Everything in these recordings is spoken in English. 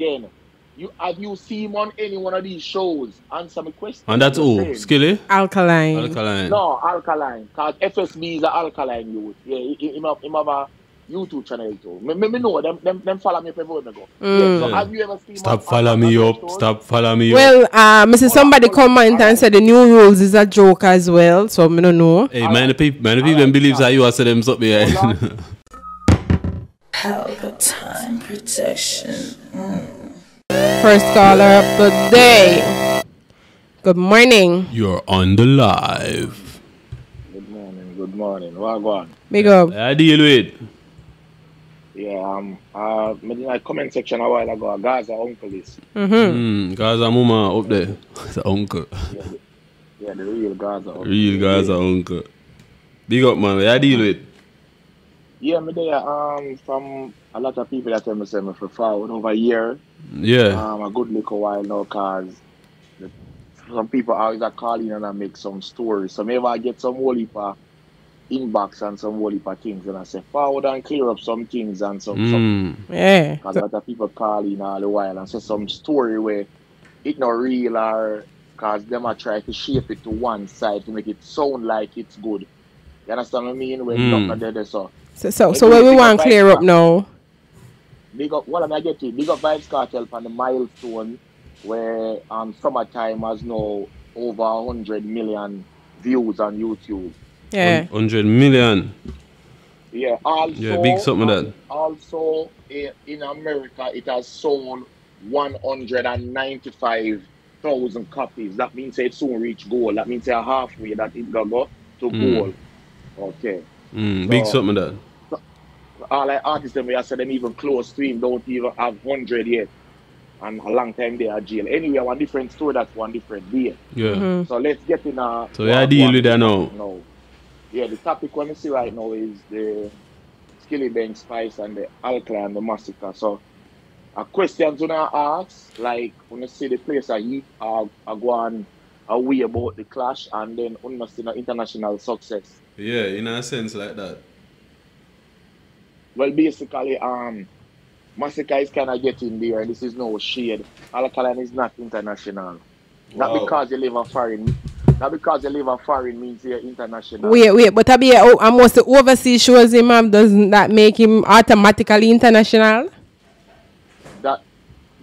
again, you have you seen him on any one of these shows? Answer my question. And that's You're who? Skilly? Alkaline. Alkaline. No, alkaline. Cause FSB is an alkaline youth. Yeah, he, he, him have, him have a YouTube channel too. Me, me, me know them, them, them follow me everywhere me go. Yeah, so have you ever seen Stop follow me up. shows? Stop follow me up. Well, uh, Mrs. Somebody hold on, comment hold and on. said the new rules is a joke as well, so I don't know. Hey, man, the people, man, the people them believes that you are say them something Hold behind. Pelpa Time Production. First caller of the day. Good morning. You're on the live. Good morning, good morning. What go? Big up. I deal with. Yeah, um, uh, in my comment section a while ago, a guy's a uncle is. Hmm, Gaza mama up there. It's a uncle. Yeah, the real Gaza uncle. Real Gaza uncle. Big up, man. I deal with. Yeah, me there, um, from a lot of people that tell me say me for forward over a year. Yeah. Um, a good little while now, cause the, some people always are calling and I make some stories. So maybe I get some whole heap of inbox and some whole heap of things, and I say forward and clear up some things and some. some Hmm. Yeah. Cause a lot of people calling all the while and say some story where it not real or cause them are try to shape it to one side to make it sound like it's good. You understand what I mean? When Mm. nothing there, so So, so, so what we want to clear up now? big up what am I get to? Big up Vybz Kartel on the milestone where um summertime has now over hundred million views on YouTube. Yeah. 100 million. Yeah, also Yeah, big something um, that. Also in America it has sold one hundred and ninety-five thousand copies. That means it soon reach goal. That means a halfway that it gonna go to Mm. goal. Okay. Hmm, big something that. all like artists them, I said them even close to him don't even have hundred yet. And a long time they are jail. Anyway, one different story, that's one different day. Yeah. Mhm. So let's get in a So yeah, deal with that now. No. Yeah, the topic when we see right now is the Skillibeng Spice and the Alkaline and the Masicka. So a questions when I ask, like when you see the place I eat, I, I go on away about the clash and then when you see the international success. Yeah, in a sense like that. Well, basically, um, Masicka is kind of getting there, and this is no shade. Alkaline is not international. Not because you live a foreign, not because you live a foreign means you're international. Wait, wait, but I be oh, almost the overseas shows him have, doesn't that make him automatically international? That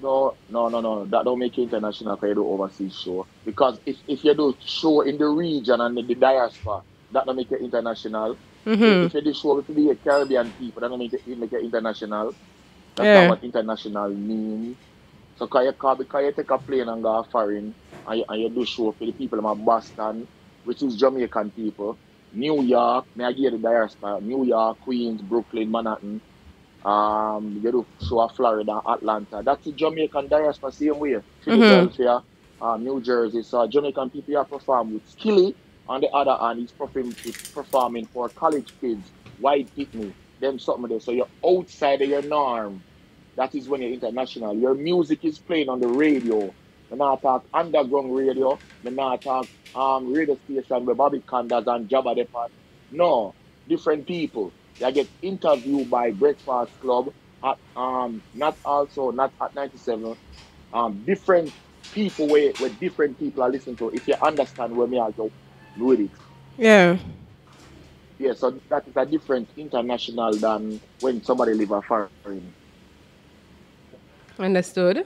no, no, no, no. That don't make you international because you do overseas show. Because if, if you do show in the region and in the diaspora, that don't make you international. Mm-hmm. If you do show with the Caribbean people, that don't make you, make you international. That's Yeah. not what international means. So because you, call- because you take a plane and go foreign and you, and you do show for the people in Boston, which is Jamaican people, New York, may I give the diaspora, New York, Queens, Brooklyn, Manhattan, um, you do show Florida, Atlanta. That's the Jamaican diaspora same way. Philadelphia, um, New Jersey. So Jamaican people are perform with Skilly. On the other hand, he's performing, for college kids, white people, them something there. So you're outside of your norm. That is when you're international. Your music is playing on the radio. We not talk underground radio. We not talk um, radio station where Bobby Condas and Jabba the Pat. No, different people. They get interviewed by Breakfast Club at um not also not at 97. Um different people where, where different people are listening to. If you understand where me are go with it. Yeah. Yeah, so that is a different international than when somebody live a foreign. Understood.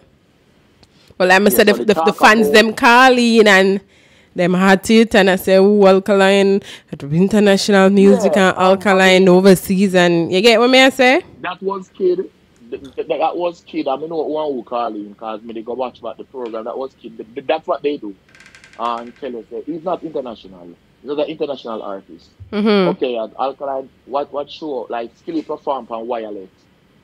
Well, I'm Yeah, said so the, the the, fans them call in and them hot it and I say, oh, alkaline, it will be international music Yeah, and um, alkaline overseas and you get what me I say? That was kid. th- th- That was kid. I mean, know one who call him because me they go watch about the program. That was kid. Th- th- That's what they do. And that he's not international. He's not an international artist. Mm-hmm. Okay, at Alkaline, what what show like Skilly perform on Wireless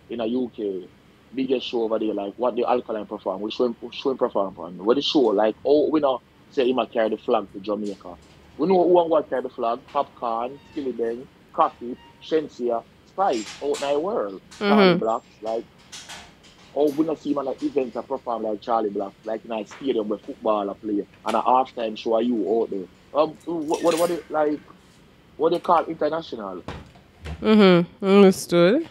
in a UK biggest show over there, like what the Alkaline perform, we show him, show him perform on. What the show, like oh we know say him a carry the flag to Jamaica. We know who and what carry the flag, Popcaan, Skilly Bang, Koffee, Shenseea, Spice, out in the world. Mhm. Blacks, like Oh, we not see him at an event a perform like Charly Black, like in a stadium where football are play, and a halftime show are you out there. Um, what, what, what, like, what they call international? Mm-hmm. Understood.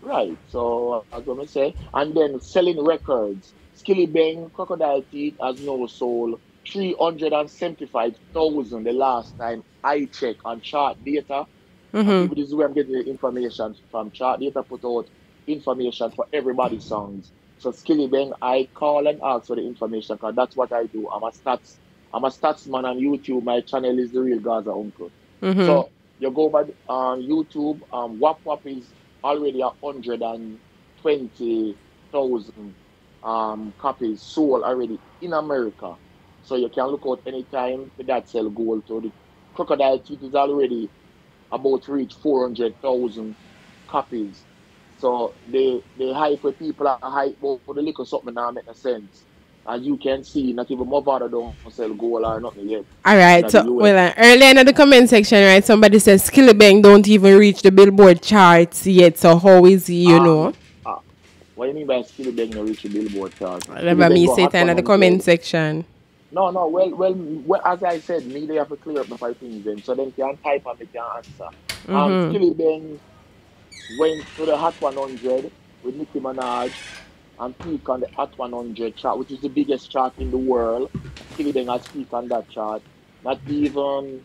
Right. So as I say, and then selling records. Skillibeng, Crocodile Teeth has no soul. Three hundred and seventy-five thousand the last time I checked on chart data. Mm-hmm. This is where I'm getting the information from. Chart data put out information for everybody's songs. So Skillibeng, I call and ask for the information because that's what I do. I'm a stats, I'm a stats man on YouTube. My channel is the real Gaza Uncle. Mm-hmm. So you go by on YouTube, um, Wap Wap is already a hundred and twenty thousand um copies sold already in America. So you can look out anytime for that sell gold So the crocodile teeth is already about to reach four hundred thousand copies. So they they hype with people are hype but for the little something now make no sense. As you can see, not even more Mavado don't sell goal or nothing yet. All right. So, well, uh, earlier in the comment section, right, somebody says Skillibeng don't even reach the Billboard charts yet. So, how is he, you Ah, know? ah. What do you mean by Skillibeng no reach the billboard chart? Remember me say it in the comment section. No, no, well, well, well, as I said, me they have to clear up the five things then, so then can type and they can answer. Hmm. Um, Mhm. Went to the Hot 100 with Nicki Minaj and peak on the Hot 100 chart, which is the biggest chart in the world. Skillibeng has peak on that chart. Not even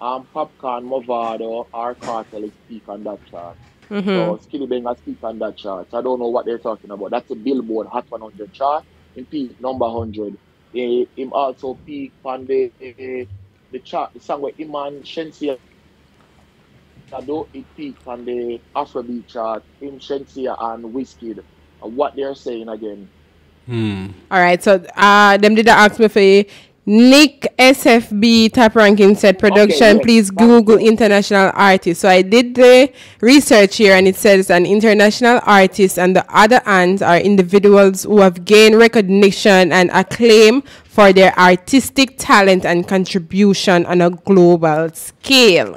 um, Popcaan, Mavado, or Kartel is peak on that chart. Mm-hmm. So Skillibeng has peak on that chart. I don't know what they're talking about. That's a Billboard Hot 100 chart. In peak number 100. Eh, him also peak on the eh, the chart, the song with Iman Shenseea. Although it peaked on the Afrobeat chart, him Shenseea and Whiskey. And what they're saying again. Hmm. All right. So, uh, them did ask me for Nick SFB top ranking set production. yes, Please Google good. international artist. So, I did the research here and it says an international artist and the other hands are individuals who have gained recognition and acclaim for their artistic talent and contribution on a global scale.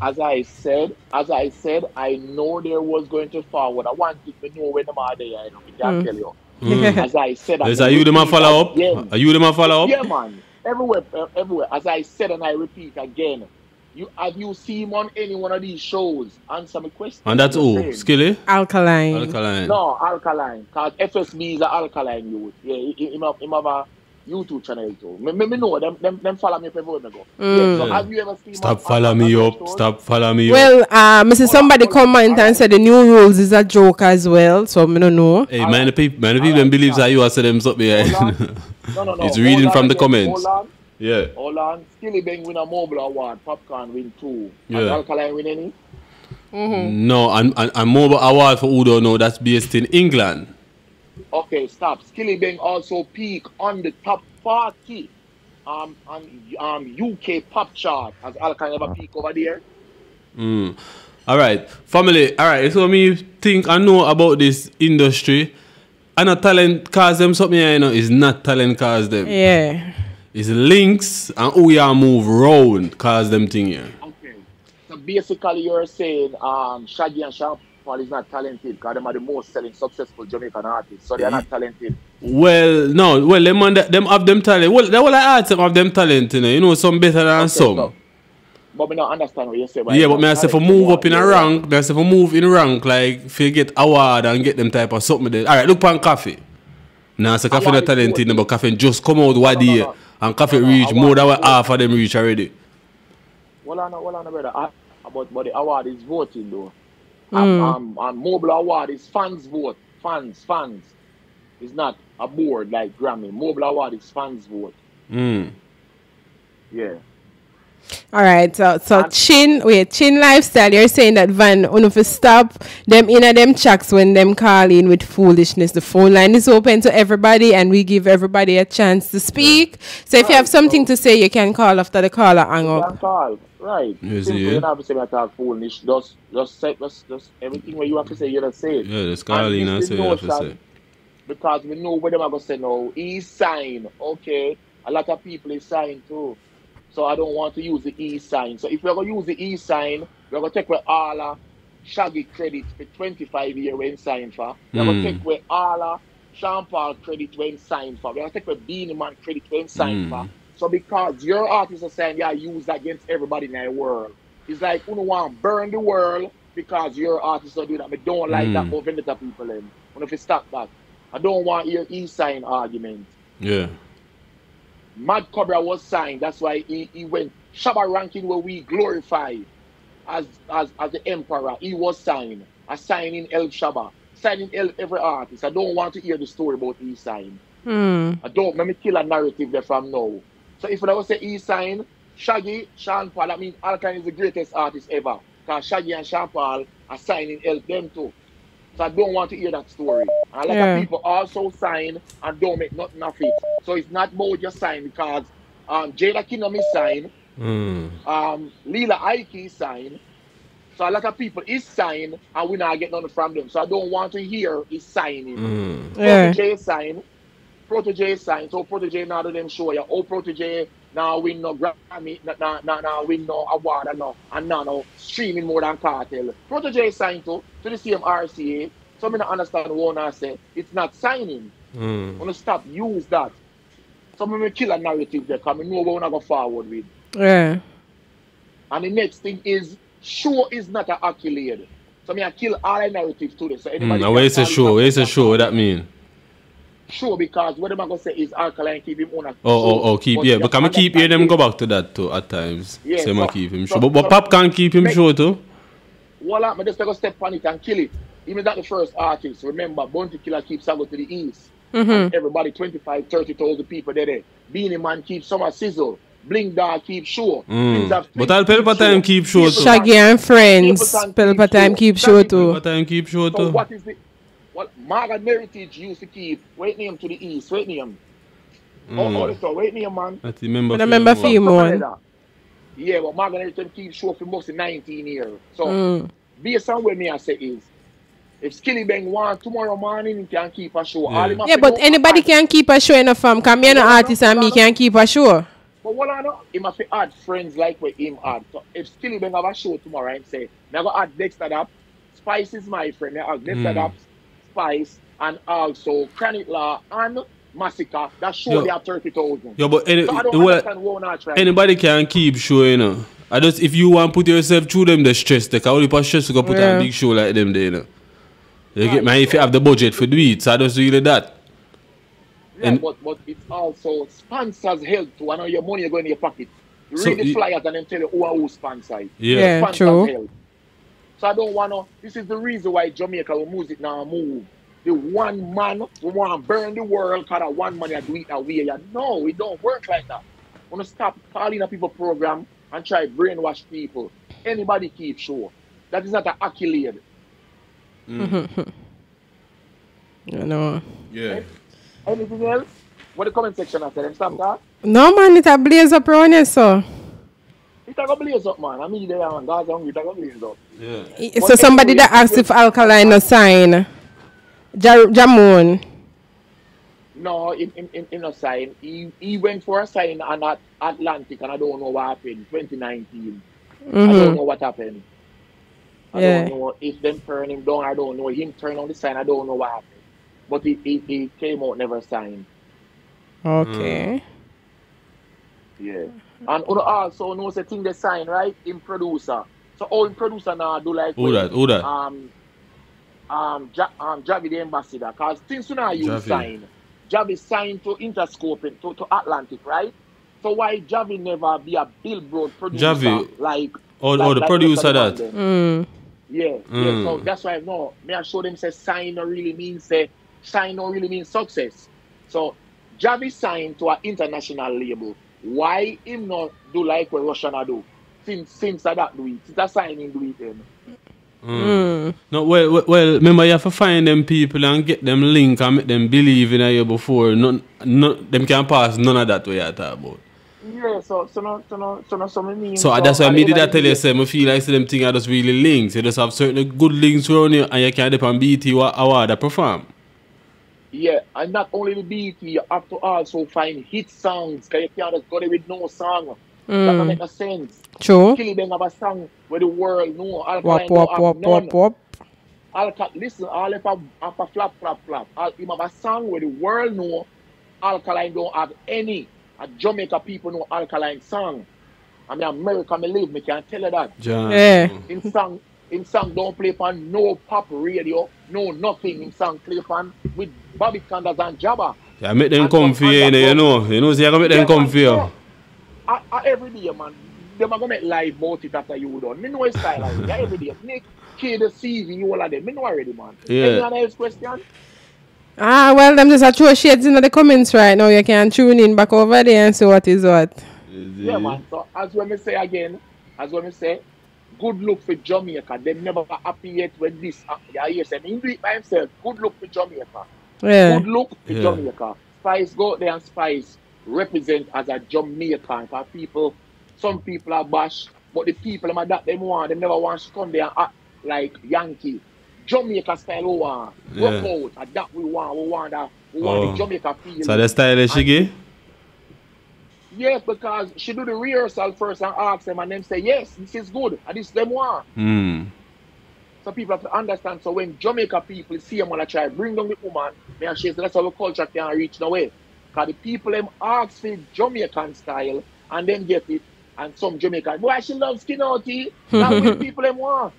As I said, as I said, I know there was going to forward. I wanted to know when them are there, I know, I can tell you. As I said, Is I that you them a repeat follow up? again. Are you them a follow up? Yeah, man. Everywhere, uh, everywhere. As I said, and I repeat again, you have you seen him on any one of these shows? Answer my question. And that's all. Same. Skilly? Alkaline. Alkaline. No, alkaline. Cause FSB is an alkaline youth. Yeah, he, he, him have, him have a YouTube channel too. Me, me, me know them, them, them follow me everywhere me go. Yeah, so Mm. have you ever seen Stop on- follow me up. shows? Stop follow me up. Well, uh, Mr. Somebody hold comment and on. said the new rules is a joke as well. So, I don't know. Hey, man, the people, man, the people them believes that you are say them something. Hold Yeah. No, no, no. It's reading from the comments. Hold yeah. Hold on. Skillibeng win a MOBO award. Popcaan win two. Yeah. And Alkaline win any? No, and, and, and MOBO award for who don't know that's based in England. Okay, stop. Skillibeng also peak on the top 40 um, on um, UK pop chart. Has Alkaline ever peak over there? Mm. All right, family. All right, so me think I know about this industry. And a talent cause them something you know is not talent cause them. Yeah. It's links and who you are move round cause them thing here. Okay. So basically, you're saying um, Shaggy and Sean Paul is not talented because them are the most selling successful Jamaican artists. So they're not talented. Well, no, well them man, them have them talent. Well, that what I ask them have them talent, you know. You know, some better than Okay, some. so- But me not understand what you say. Yeah, but me I say for move up in a rank, me I say for move in rank, like if you get award and get them type of something there. Alright, look pan Koffee. Nah, so Koffee not talented, but Koffee just come out one No, no, day no. and Koffee No, no, reach more than what half of them reach already. Well, I know, well, I know, brother. I, but, but the award is voting, though. Um, Mm. um, um, MOBO Award is fans vote. Fans, fans. It's not a board like Grammy. MOBO Award is fans vote. Mm. Yeah. All right, so so And- chin wait chin lifestyle. You're saying that Van, you fi stop them in them chucks when them call in with foolishness. The phone line is open to everybody, and we give everybody a chance to speak. So if you have something so- to say, you can call after the caller hang You up. Right. You Simple. see, You don't have to say I talk foolish. Just, just say, just, just everything what you have to say, you just say it. Yeah, just call in and it's say the you have to say. Because we know where them are going to say no. E sign. Okay. A lot of people is sign too. So I don't want to use the E sign. So if we're going to use the E sign, we're going to take away all uh, Shaggy credit for 25 years when signed for. We're going Mm. to take away all uh, Sean Paul credit when signed for. We're going to take away Beenie Man credit when signed Mm. for. So because your artist are saying, yeah, use against everybody in the world. It's like, you know, want burn the world because your artists are doing that. I don't like that Mm. about vendetta people. Then. When if you stop that, I don't want your e-sign argument. Yeah. Mad Cobra was signed. That's why he, he went Shabba ranking where we glorify as as as the emperor. He was signed. A signing El Shabba. Signing El every artist. I don't want to hear the story about E sign. Hmm. I don't let me kill a narrative there from now. So if I was say E sign, Shaggy, Sean Paul, I mean Alkan is the greatest artist ever. Because Shaggy and Sean Paul are signing El them too. So I don't want to hear that story. And a lot Yeah. of people also sign and don't make nothing of it. So it's not about just sign because um Jada Kingdom is signed, Mm. um Lila Ike is signed. So a lot of people is signed and we not get nothing from them. So I don't want to hear is signing. Mm. Yeah. Protoje sign. Protoje sign. So Protoje now do them show you. Oh Protoje now win no Grammy, now now now now win no award and no and now no streaming more than Kartel. Protoje sign to to the same RCA. So me not understand what I say. It's not signing. Mm. Wanna stop use that. So me me kill a narrative there because me know what we go forward with. Yeah. And the next thing is show is not an accolade. So me I kill all the narrative today. So anybody Mm. can Where is a call show? Where is a show? What that mean? Sure, because what am I gonna say is alkaline keep him on a Oh, oh, oh, keep, But yeah. you Because I keep hear them go back to that too at times. Yeah, Say I so- keep him so- show. But, but Popcaan keep him Make- show too. Voila, I just gonna step on it and kill it. Even that the first artist, remember, Bounty Killer keeps Sago to the east. Mm-hmm. Everybody 25, 30,000 people there. there. Beenie Man keeps Summer Sizzle. Bling Dawg keeps Sure. Mm. But things I'll Pelpa keep time keep Sure too. Shaggy and friends. People Pelpa keep time keep show Shaggy too. Pelpa time keep show So too. what is the what Margaret Heritage used to keep? Wait name to the east. Wait name. Oh, oh, Mm. so wait name, man. That's I remember. I remember film, film. man. Female. Something like that. Yeah, but Margaret Heritage keeps show for most of 19 years. So Mm. based on what me I say is, if Skillibeng want tomorrow morning, he can keep a show. Yeah. All Yeah, but anybody can keep a show in a farm. Come me an artist and me can keep a show. But what I know, he must add friends like with him add. So if Skillibeng have a show tomorrow and say, now go add Dexta up. Spice is my friend, I add Dexta Mm. Dap, Spice, and also Chronic Law and Masicka. That show Yo. they have 30,000. Yeah, but any, So I don't the what- understand what not trying. anybody can keep show, you know. I just if you want to put yourself through them the stress, they can only put stress to go put on Yeah. a big show like them there, you know. You get Right. man if you have the budget for do it, so I just really that. Yeah, And- but, but it's also sponsors help too. I know your money is going in your pocket. You So read the you- flyers and then tell you who are who sponsor. Yeah. Yeah. Sponsors true. help. So I don't want to. This is the reason why Jamaica will music now move. The one man we want to burn the world because that one man you do it away. Yeah. No, it don't work like that. want to stop calling a people program and try brainwash people. Anybody keep sure. That is not an accolade. Mm-hmm. You know. Yeah. Anything else? What the comment section after them stop that? No man, it a blaze up around here, so. It a go blaze up, man. I mean, there and God's hungry. It a go blaze up. Yeah. So somebody that asked if alkaline no sign. Ja- Jamon. No, in in in, in a sign. He he went for a sign on at Atlantic, and I don't know what happened. 2019. I don't Mm-hmm. know what happened. I Yeah. don't know if them turn him down. I don't know him turn on the sign. I don't know what happened. But he he, he came out never signed. Okay. Yeah. And you also know the thing they sign right in producer. So all in producer now do like Who when, that? Who that? um um ja, um Javi the ambassador because things you know you Javi. sign. Javi signed to Interscope to, to Atlantic, right? So why Javi never be a billboard producer Javi. like Oh, like, oh, the like producer that. the band? Mm. Yeah, yeah. Mm. So that's why I know. Me I show them say sign no really means say sign no really means success. So Javi signed to an international label. Why him not do like what Rvssian a do? Since since I that do it, since I sign him do it then. Mm. No, well, well, well, remember you have to find them people and get them link and make them believe in you before. None, none, them can pass none of that way I talk about. Yeah, so so no so no so no so me mean. So uh, that's why at me the did end I tell you, day- say, I feel like say them thing are just really links. You just have certain good links around you and you can depend on BT what award I perform. Yeah, and not only the beat, you have to also find hit songs. Cause you can't just go there with no song. That don't Mm. make no sense. True. Killy Bang have a song where the world know. Wop, Alkaline wop, don't have wop, none. wop, wop. Alka, listen, all if a, if a flap, flap, flap. Al, him have a song where the world know Alkaline don't have any. A Jamaica people know Alkaline song. I mean, America, me live, me can tell you that. John. Yeah. In song, In song don't play on no pop radio, no nothing. In song play on with Bobby Sanders and Jabba. Yeah, make them And come some for you, you know, you know. You know, see, I gonna make them Yeah, come man, for you. I, I, every day, man. Them are gonna make live about it after you done. Me know his style like yeah, every day. Nick, K, the CV, you all of them. Me know already, man. Yeah. Any other else question? Ah, well, them just a throw shades in the comments right now. You can tune in back over there and see what is what. Yeah, man. So as when we say again, as when we say, good look for Jamaica. They never happy yet when this happen. Yeah, yes, and he do it by himself. Good look for Jamaica. Yeah. Good look for Yeah. Jamaica. Spice go out there and Spice represent as a Jamaican. Cause people, some people are bash, but the people them are that them want, they never want to come there and act like Yankee. Jamaica style we want. Work Yeah. out. And that we want. We want that. We want Oh. the Jamaica feel. So the style is Shiggy? Yes, because she do the rehearsal first and ask them, and them say, yes, this is good, and this them one. Hmm. So people have to understand. So when Jamaica people see them wanna try bring down the woman, me and she say that's how the culture can reach the way. Because the people them ask for Jamaican style and then get it. And some Jamaican, boy, she loves skin outy. That's what people them want.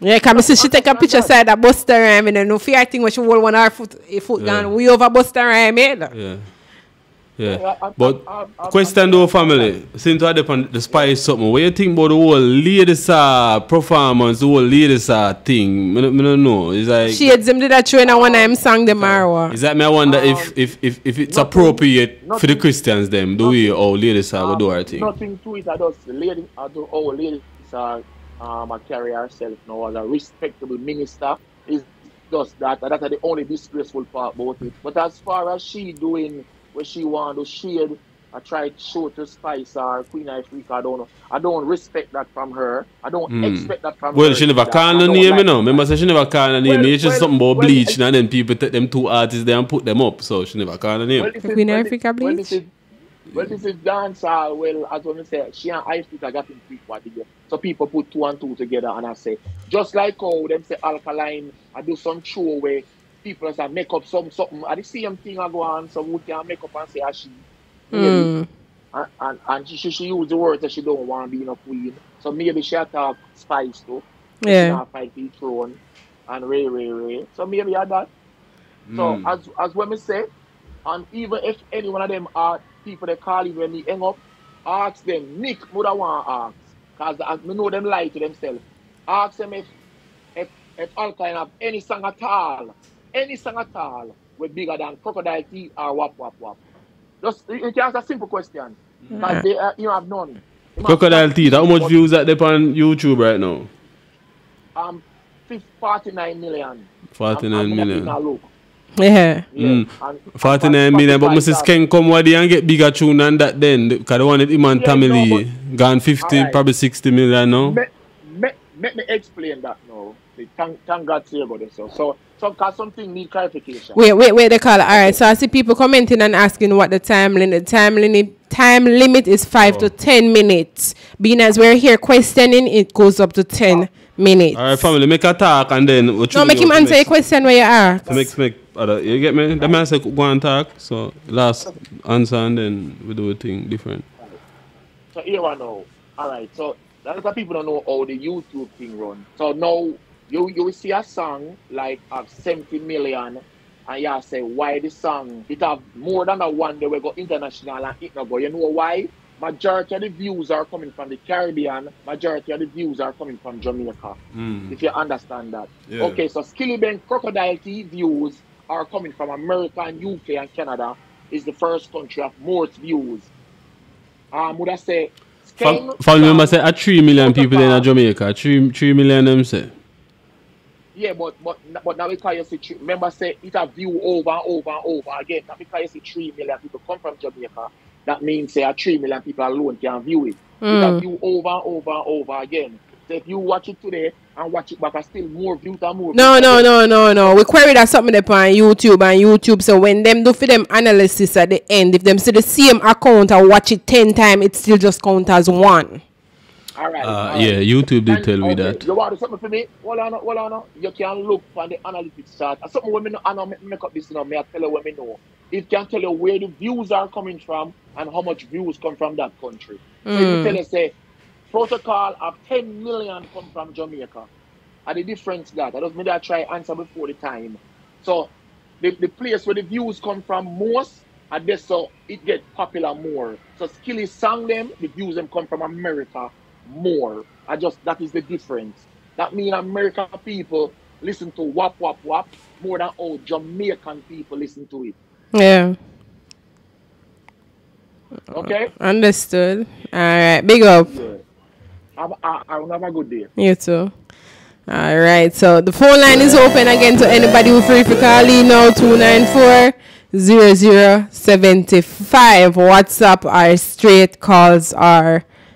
Yeah, can me see she take a picture side of Buster Rhyme and then no fear thing when she hold one her foot, a foot Yeah. down we over Buster Rhyme. Eh? Yeah. Yeah. Yeah, I- I- But I- I- question I- though, family, since I depend the spice something, what you think about the whole ladies uh, performance, the whole ladies uh, thing? I don't, I don't know. It's like Shades them did that show in a one time song them or what? is that me I wonder Um, if, if if if it's nothing- appropriate for the Christians them the way all ladies uh, would do our Um, thing. Nothing to it. I just lady, I do our lady uh, um, I carry herself now as a respectable minister. Is just that. and That's the only disgraceful part about it. But as far as she doing what she want to shade, I try to show to Spice or Queen Ifrica. I don't know. I don't respect that from her. I don't Hmm. expect that from her. Well, she never either. call I no don't name, you like know. that. Remember, say she never call no name. Well, it's just well, something about well, bleaching, I- and then people take them two artists there and put them up. So she never call no name. Well, this is- Queen well, Ifrica this- well, Bleach? this is- Well, this is dancehall. Well, as when I say, she and Ifrica got in quick what. So people put two and two together, and I say, just like how them say alkaline, I do some show where people say make up some something. I the same thing I go on. So we can make up and say, ah, she. Mm. And, and, and she, she, she use the words that she don't want to be no queen. So maybe she talk spice too. She Yeah. not fight the throne and Ray Ray Ray. So maybe I that. So Mm. as as when me say, and even if any one of them are people they call you when me hang up, ask them, Nick, would I want to ask? Because I know them lie to themselves. Ask them if if if Alkaline have any song at all, any song at all, with bigger than crocodile teeth or wap wap wap. Just you you can ask a simple question. Because they uh, you have none. You Crocodile have- teeth. How much views that they on YouTube right now? Um, fif- 49 million. 49 I'm- I'm million. look. Yeah. Yeah. Mm. And- 49 and million, but Spotify Mrs. chart. Ken come with and get bigger tune than that then. Because the one that him and Yeah, Tammy no, gone 50, Alright. probably 60 million now. Let, let, let me explain that now. The Thank, thank God say about this. So, so, so cause something need clarification. Wait, wait, wait, they call it. All right, so I see people commenting and asking what the time limit. Time limit, time limit is five to oh. ten minutes. Being as we're here questioning, it goes up to ten ah. minutes. Alright, family, make a talk and then we'll No, make him answer a question where you are. Make, make, other, you get me? The man say go and talk. So last answer and then we do a thing different. So here I know. All right. So a lot of people don't know how the YouTube thing run. So now you you will see a song like of 70 million, and you say why the song it have more than a one day we go international and it not go. You know why? Majority of the views are coming from the Caribbean. Majority of the views are coming from Jamaica. Mm. If you understand that. Yeah. Okay, so Skillibeng Crocodile Teeth views are coming from America and UK and Canada. Is the first country of most views. Um, would I say? Fam- Family member say a 3 million people in Jamaica. 3, 3 million them say. Yeah, but but but now because you see, remember say it a view over and over and over again. Now because you see three million people come from Jamaica, that means say a three million people alone can view it. It a Mm. view over and over and over again. So if you watch it today and watch it back, I still more views and more. No, no, no, no, no. We query that something up on YouTube and YouTube. So when them do for them analysis at the end, if them see the same account and watch it ten times, it still just count as one. All right. Uh, all right. yeah, YouTube did And- tell me okay, that. You want something for me? Hold on, hold on. You can look on the analytics chart. And something when me know, I know make up this you know, me I tell you what me know. It can tell you where the views are coming from and how much views come from that country. So Mm. you tell you say protocol of 10 million come from Jamaica. And the difference that I just maybe I try answer before the time. So the, the place where the views come from most, and this so it get popular more. So Skilly song them, the views them come from America more. I just that is the difference. That mean American people listen to Wap Wap Wap more than all Jamaican people listen to it. Yeah. Okay? Understood. All right. Big up. Yeah. Have, I, I will have a good day. You too. All right. So the phone line is open again to anybody who free for call in now 294 0075. WhatsApp are straight calls are,